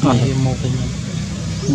Ờ. Thì một thì ừ.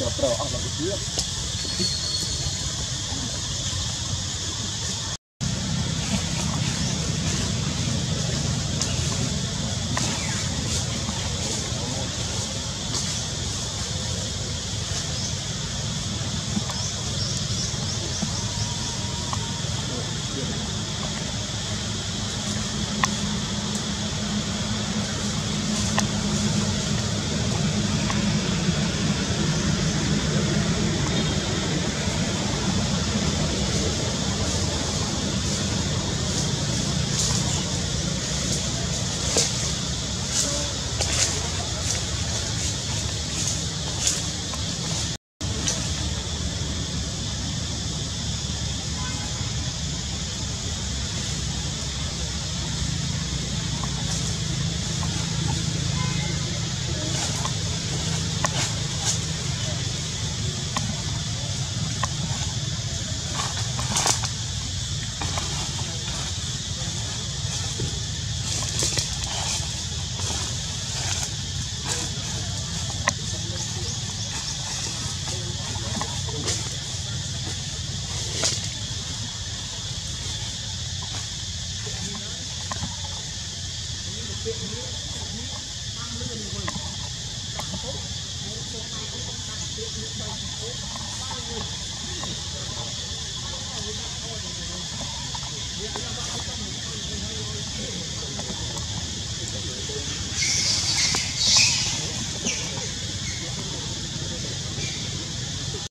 ដល់ប្រអស់របស់វា